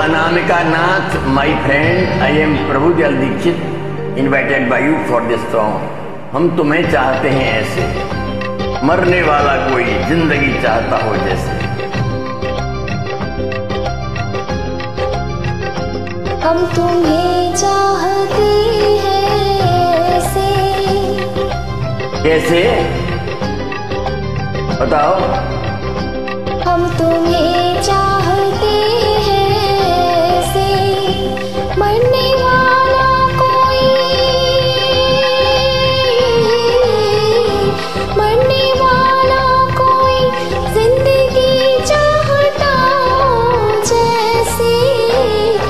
Anamika Nath my friend I am Prabhu Jal Dixit invited by you for this song हम तुम्हें चाहते हैं ऐसे। मरने वाला कोई ज़िंदगी चाहता हो जैसे। हम तुम्हें चाहते कैसे? बताओ। हम तुम्हें चाह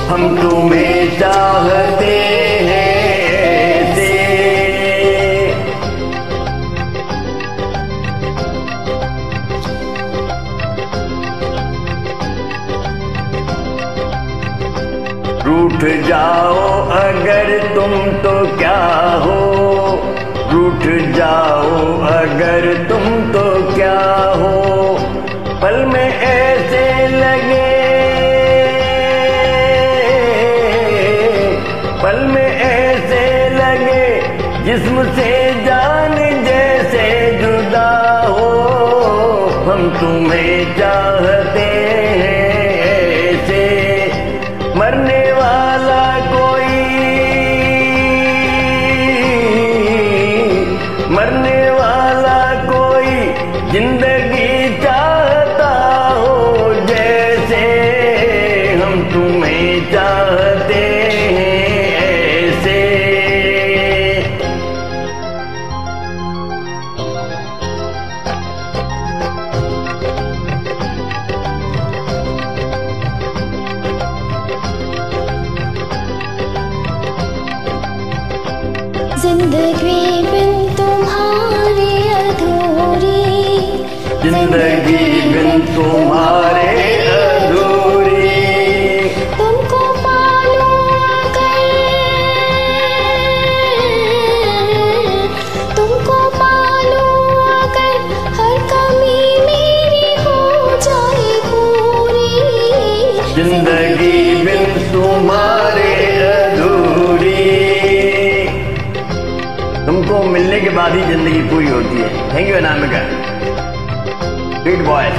हम तुम्हें चाहते हैं रूठ जाओ, अगर तुम तो क्या हो? रूठ जाओ, अगर तुम तो क्या हो? पल में ऐसे लगे पल में ऐसे लगे, जिस्म से जान जैसे जुदा हो। हम तुम्हें चाहते हैं ऐसे, मरने ज़िंदगी बिन तुम्हारे अधूरी। ज़िंदगी बिन तुम्हारे अधूरी। तुमको पालो तुमको पालो अगर हर कमी मेरी हो जाए पूरी। ज़िंदगी बाद ही ज़िंदगी पूरी होती है। Thank you Anamika. Big boy